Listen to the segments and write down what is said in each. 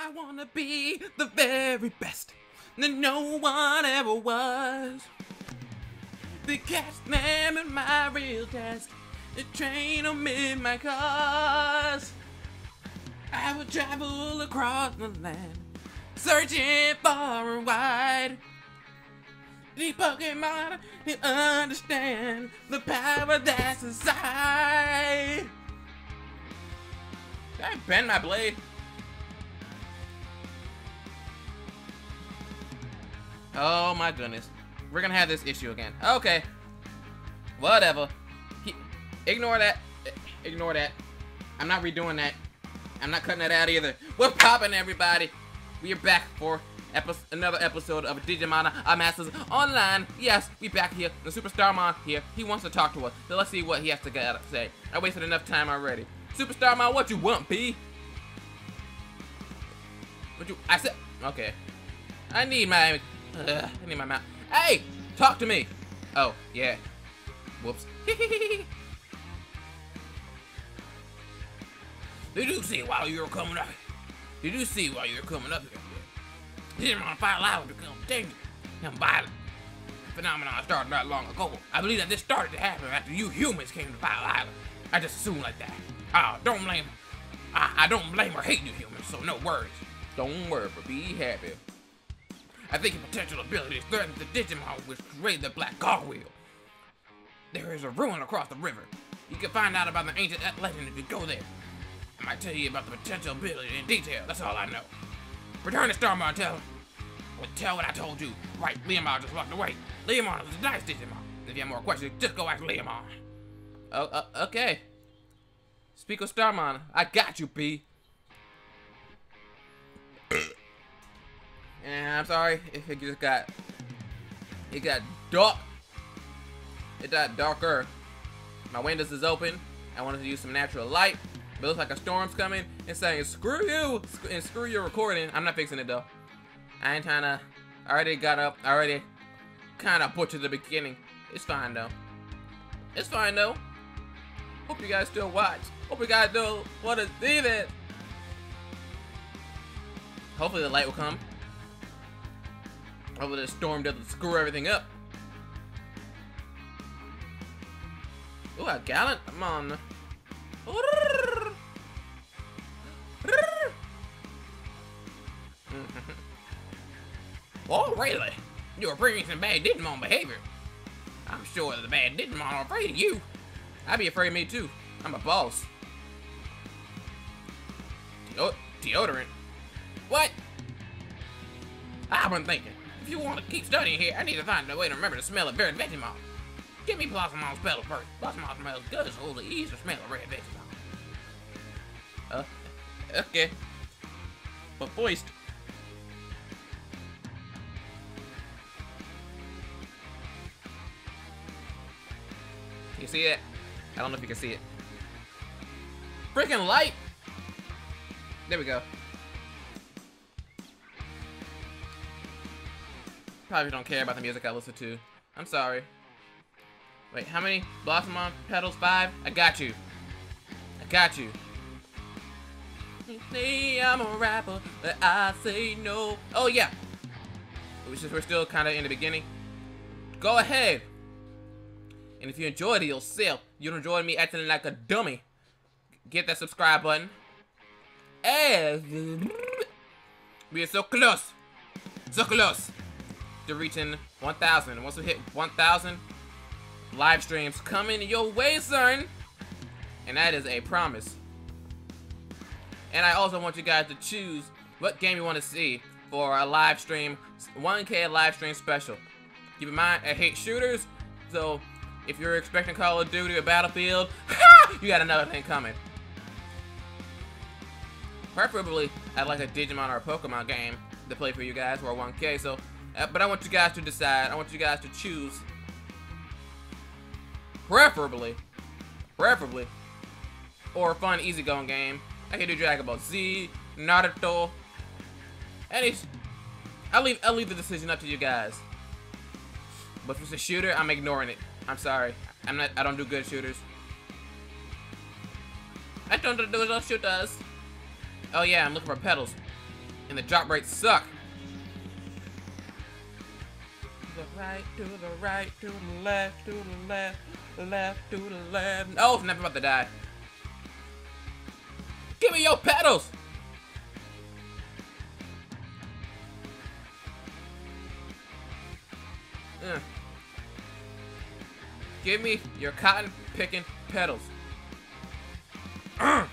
I wanna be the very best that no one ever was. The catch them in my real test. The train them in my cars. I will travel across the land, searching far and wide. The Pokemon to understand the power that's inside. Did I bend my blade? Oh my goodness. We're gonna have this issue again. Okay. Whatever. He, ignore that. Ignore that. I'm not redoing that. I'm not cutting that out either. We're popping everybody. We are back for epi another episode of Digimon Masters Online. Yes, we back here. The SuperStarmon here. He wants to talk to us. So let's see what he has to say. I wasted enough time already. SuperStarmon, what you want, B? What you? I said. Okay. I need my. Uh, I need my mouth. Hey, talk to me. Oh yeah. Whoops. Did you see while you were coming up? Did you see while you were coming up here? Didn't want to fight loud to come danger and violent. Phenomenon started not long ago. I believe that this started to happen after you humans came to Fire Island. I just assumed like that. Ah, uh, don't blame. I, I don't blame or hate you humans, so no worries. Don't worry, but be happy. I think your potential abilities threaten the Digimon which created the Black Gargoyle. There is a ruin across the river. You can find out about the ancient legend if you go there. I might tell you about the potential ability in detail, that's all I know. Return to Starmon, tell him. Well, tell what I told you. Right, Leomon just walked away. Leomon is a nice Digimon. If you have more questions, just go ask Leomon. Oh, uh, okay. Speak of Starmon. I got you, B. and I'm sorry if it just got... It got dark. It got darker. My windows is open. I wanted to use some natural light. But it looks like a storm's coming and saying, screw you, and screw your recording. I'm not fixing it though. I ain't trying to, I already got up, I already kind of butchered the beginning. It's fine though. It's fine though. Hope you guys still watch. Hope you guys still want to see this. Hopefully the light will come. Hopefully the storm doesn't screw everything up. Ooh, a gallant. Come on. oh, really? You're bringing some bad Digimon behavior. I'm sure the bad Digimon are afraid of you. I'd be afraid of me too. I'm a boss. Deo deodorant? What? Ah, I've been thinking. If you want to keep studying here, I need to find a way to remember to smell a red Vegiemon. Give me Blossomon spell first. Blossomon smells good, so it'll easy to smell a red Vegiemon. Uh, okay. But voiced. You see it? I don't know if you can see it. Freaking light! There we go. Probably don't care about the music I listen to. I'm sorry. Wait, how many Blossomon petals? Five? I got you. I got you. Say I'm a rapper, but I say no. Oh yeah. Since we're still kind of in the beginning, go ahead. And if you enjoyed it yourself, you enjoyed me acting like a dummy, get that subscribe button. And we are so close, so close to reaching 1,000. Once we hit 1,000 live streams coming your way, son. And that is a promise. And I also want you guys to choose what game you want to see for a live stream, 1K live stream special. Keep in mind, I hate shooters, so if you're expecting Call of Duty or Battlefield, you got another thing coming. Preferably, I'd like a Digimon or a Pokemon game to play for you guys for 1K, so, Uh, but I want you guys to decide, I want you guys to choose. Preferably, preferably, or a fun, easygoing game I can do Dragon Ball Z, Naruto. Any, I'll leave I'll leave the decision up to you guys. But if it's a shooter, I'm ignoring it. I'm sorry. I'm not. I don't do good shooters. I don't do those shooters. Oh yeah, I'm looking for petals. And the drop rates suck. Right, to the right, to the left, to the left, left, to the left. Oh, never about to die. Give me your pedals! Uh. Give me your cotton picking pedals. Man.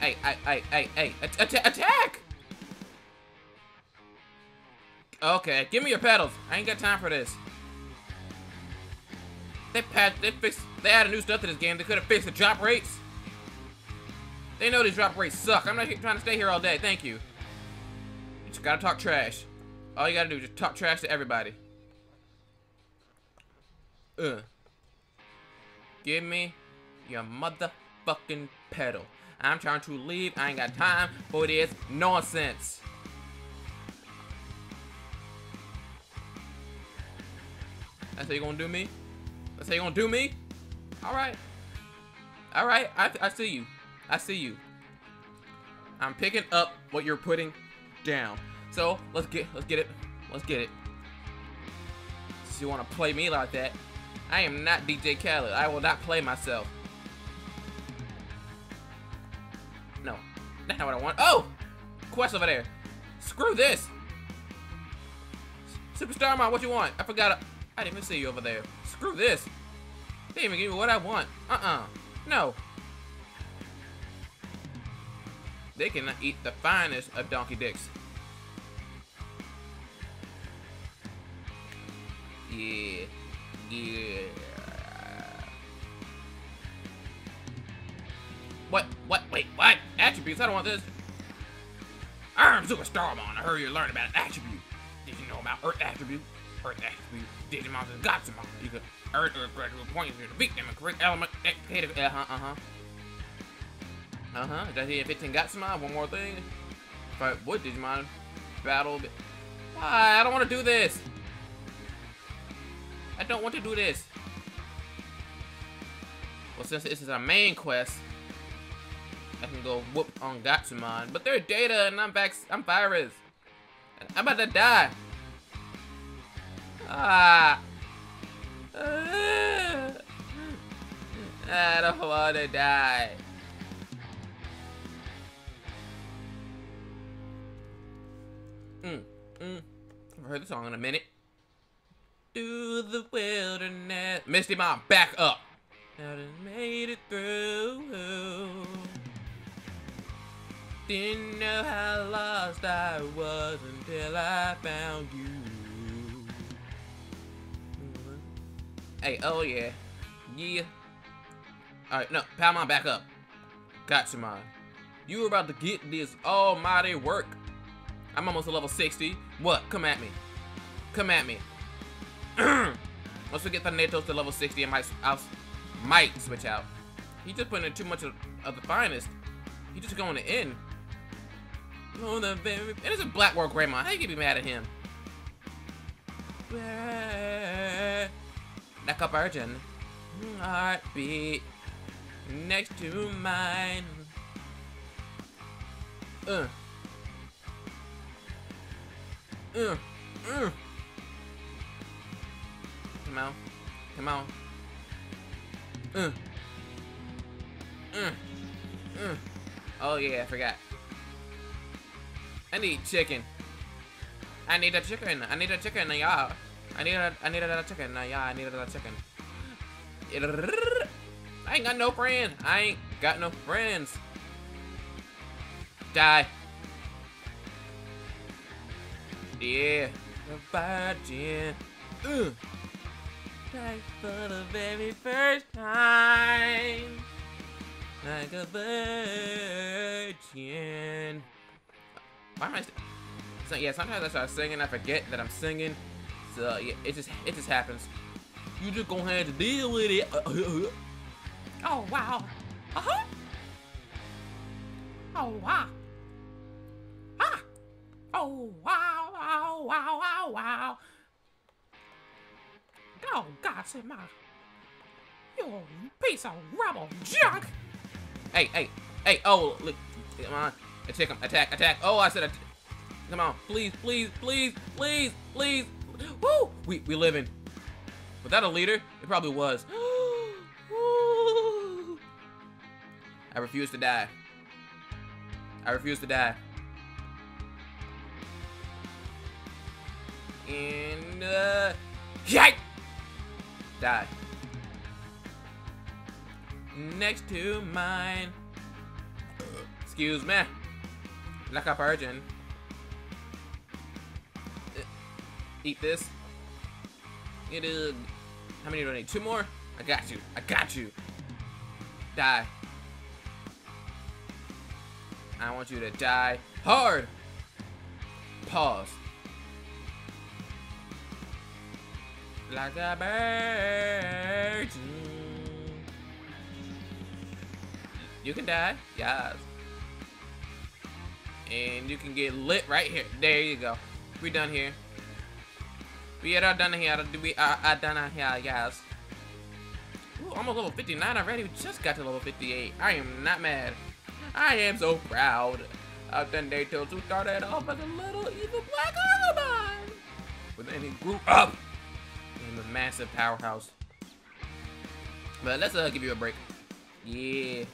Hey, hey, hey, hey, hey. At attack! Okay, give me your pedals. I ain't got time for this. They patched, they fixed, they added new stuff to this game. They could have fixed the drop rates. They know these drop rates suck. I'm not trying to stay here all day. Thank you. You just gotta talk trash. All you gotta do is just talk trash to everybody. Uh. Give me your motherfucking pedal. I'm trying to leave. I ain't got time for this nonsense. That's how you gonna do me? That's how you gonna do me? Alright. Alright, I, I see you. I see you. I'm picking up what you're putting down. So let's get let's get it. Let's get it. So you wanna play me like that? I am not DJ Khaled. I will not play myself. No. That's not what I want. Oh! Quest over there. Screw this. SuperStarmon, what you want? I forgot. I didn't even see you over there. Screw this. They even give me what I want. Uh-uh. No. They cannot eat the finest of donkey dicks. Yeah. Yeah. What? What? Wait, what? Attributes? I don't want this. I'm SuperStarmon. I heard you learned about an attribute. Did you know about Earth attribute? Earth attribute. Digimon and Gotsumon. You could earn or gradual points to defeat them and correct element educative. Uh huh, uh huh. Uh huh. Does he have 15 Gotsumon? One more thing. But what Digimon battle? Why? I don't want to do this. I don't want to do this. Well, since this is our main quest, I can go whoop on Gotsumon. But they're data and I'm back. I'm virus. I'm about to die. Ah. I don't want to die. Mm, mm. I've heard the song in a minute. Through the wilderness. Misty Mom, back up. Now made it through. Didn't know how lost I was until I found you. Hey, oh yeah. Yeah. Alright, no, Palmon, back up. Gotsumon. You man. You were about to get this almighty work. I'm almost to level 60. What? Come at me. Come at me. Once we get Thanatos to level 60, I might, I might switch out. He just putting in too much of, of the finest. He just going to end. Oh, the very, and it's a BlackWarGreymon. How you can be mad at him? Like a virgin. Heartbeat next to mine. Uh. Uh. Uh. Come on. Come on. Uh. Uh. Uh. Oh yeah, I forgot. I need chicken. I need a chicken. I need a chicken, y'all. I need a, I need a chicken. Yeah, I need a chicken. I ain't got no friends. I ain't got no friends. Die. Yeah. The virgin. Ugh. Die for the very first time. Like a virgin. Why am I... So, yeah, sometimes I start singing, I forget that I'm singing. So yeah, it just it just happens. You just gonna have to deal with it. oh wow. Uh huh. Oh wow. Ah. Oh wow wow wow wow wow. Oh God, say my. You piece of rubble junk. Hey hey hey. Oh look. Come on. Attack him. Attack. Attack. Oh, I said. Come on. Please. Please. Please. Please. Please. Woo! We we living. Was that a leader? It probably was. I refuse to die. I refuse to die. And uh, yike! Die. Next to mine. Excuse me. Like a Eat this. It is. How many do I need? Two more? I got you. I got you. Die. I want you to die hard. Pause. Like a bird. You can die. Yes. And you can get lit right here. There you go. We're done here. We are done here. We are, done here. Yes. Ooh, a level 59 already. We just got to level 58. I am not mad. I am so proud of Thanatos who started off as a little evil black Agumon. But then he grew up in a massive powerhouse. But let's uh, give you a break. Yeah.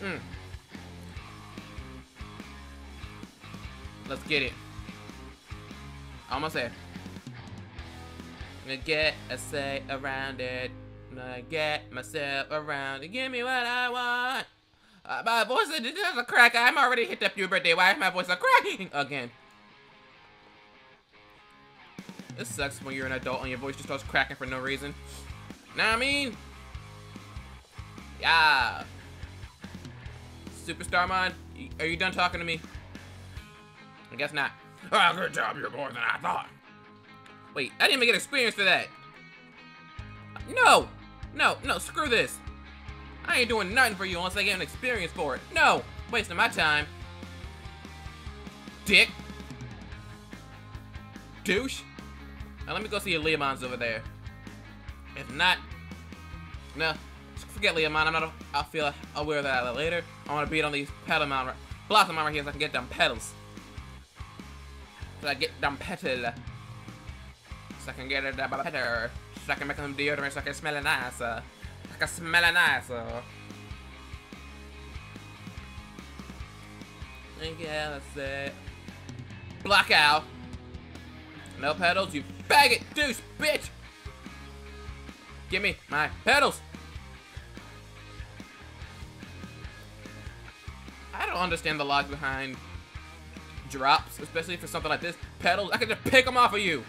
Hmm. Let's get it. Almost there. I'm gonna get a say around it. I'm gonna get myself around it. Give me what I want. Uh, my voice is a crack. I'm already hit the puberty. Why is my voice a cracking again? This sucks when you're an adult and your voice just starts cracking for no reason. Know what I mean? Yeah. SuperStarmon, are you done talking to me? I guess not. Oh, good job. You're more than I thought. Wait, I didn't even get experience for that. No! No, no, screw this. I ain't doing nothing for you unless I get an experience for it. No! Wasting my time. Dick. Douche. Now let me go see your Leomons over there. If not, no, forget Leomon. I'm not. I'll feel aware of that later. I want to beat on these pedal mount, Blossomon right here so I can get them petals. So I get them petal. So I can get it about petal. So I can make them deodorant so I can smell it nice. Uh, I can smell it nice. Uh. Yeah, that's it. Blackout. No pedals, you faggot, douche, bitch! Give me my pedals! I don't understand the logic behind drops, especially for something like this. Pedals, I can just pick them off of you!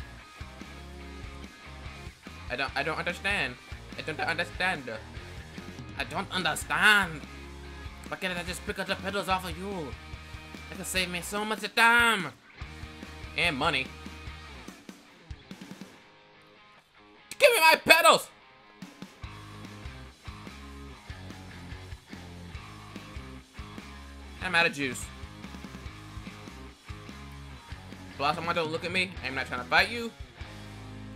I don't, I don't understand. I don't understand. I don't understand. Why can't I just pick up the pedals off of you? That could save me so much time! And money. Give me my pedals! I'm out of juice. Blossom, don't look at me. I'm not trying to fight you.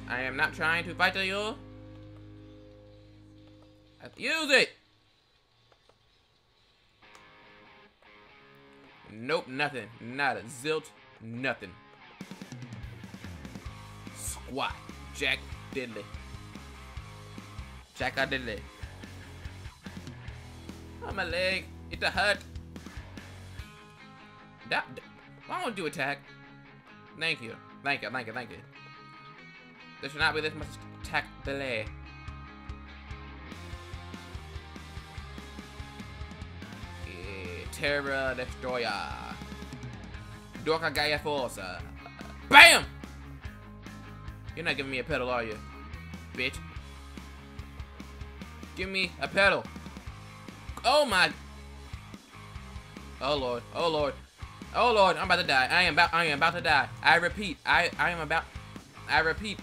I am not trying to fight you. Use it! Nope, nothing. Not a zilt, nothing. Squat. Jack Diddley. Jack I Diddley. Oh, my leg. It's a hurt. That, I won't do attack. Thank you. Thank you, thank you, thank you. There should not be this much attack delay. Terra Destroyer. Dark Gaia Force. BAM! You're not giving me a pedal, are you? Bitch. Give me a pedal. Oh my. Oh lord. Oh lord. Oh lord, I'm about to die. I am about I am about to die. I repeat. I I am about I repeat.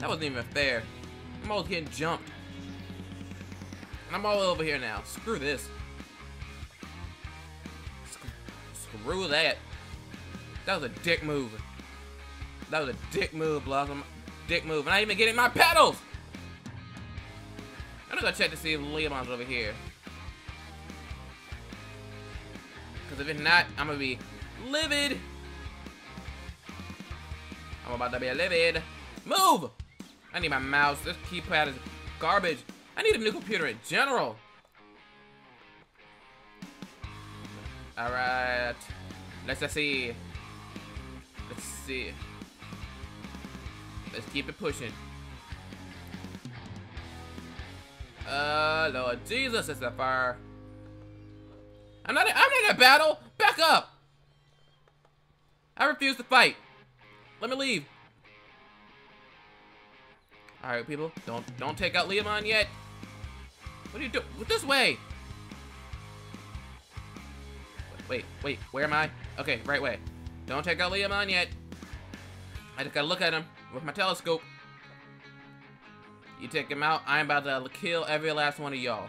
That wasn't even fair. I'm almost getting jumped. And I'm all over here now. Screw this. Screw that. That was a dick move. That was a dick move, Blossom. Dick move. And I even getting my pedals! I'm gonna go check to see if Leomon's over here. Because if it's not, I'm gonna be livid. I'm about to be livid. Move! I need my mouse. This keypad is garbage. I need a new computer in general. Alright. Let's see. Let's see. Let's keep it pushing. Uh, Lord Jesus, it's a fire. I'm not. I'm not in a battle. Back up. I refuse to fight. Let me leave. All right, people. Don't don't take out Leomon yet. What are you doing? This way. Wait, wait. Where am I? Okay, right way. Don't take out Leomon yet. I just gotta look at him with my telescope. You take him out, I'm about to kill every last one of y'all.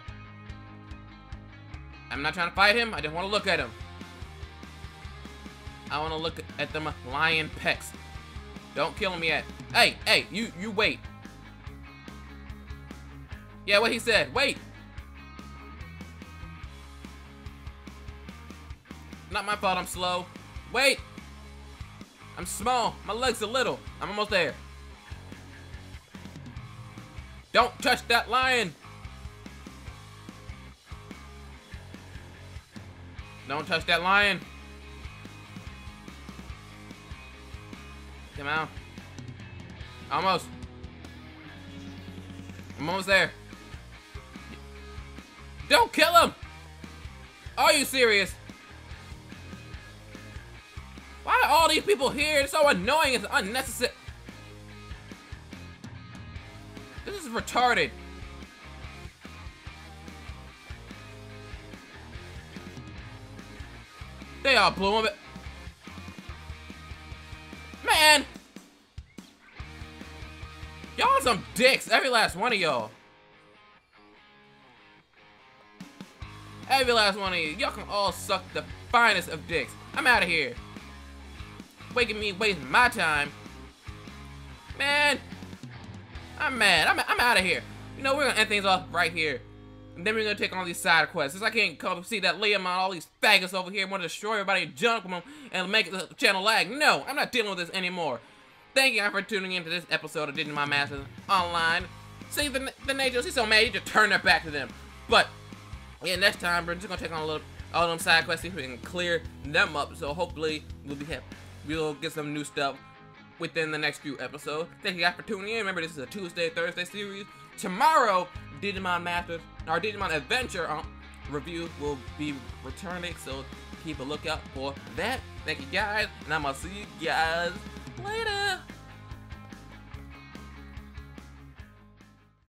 I'm not trying to fight him, I just want to look at him. I want to look at them lion pecs. Don't kill him yet. Hey, hey, you, you wait. Yeah, what he said, wait. Not my fault, I'm slow. Wait. I'm small, my legs are little. I'm almost there. Don't touch that lion! Don't touch that lion! Come out. Almost. I'm almost there. Don't kill him! Are you serious? All these people here? It's so annoying. It's unnecessary. This is retarded. They all blew him. Man! Y'all some dicks, every last one of y'all. Every last one of you. Y'all can all suck the finest of dicks. I'm out of here. Waking me wasting my time. Man, I'm mad. I'm, I'm out of here. You know, we're gonna end things off right here. And then we're gonna take on these side quests. Since I can't come see that Leomon all these faggots over here want to destroy everybody, junk them, and make the channel lag. No, I'm not dealing with this anymore. Thank you for tuning into this episode of Digimon My Masters Online. See, the, the Nagels, he's so mad, he just turned their back to them. But, yeah, next time, we're just gonna take on a little, all them side quests, see if we can clear them up. So hopefully, we'll be happy. We'll get some new stuff within the next few episodes. Thank you guys for tuning in. Remember, this is a Tuesday, Thursday series. Tomorrow, Digimon Masters, our Digimon Adventure um, review will be returning, so keep a lookout for that. Thank you guys, and I'm gonna see you guys later.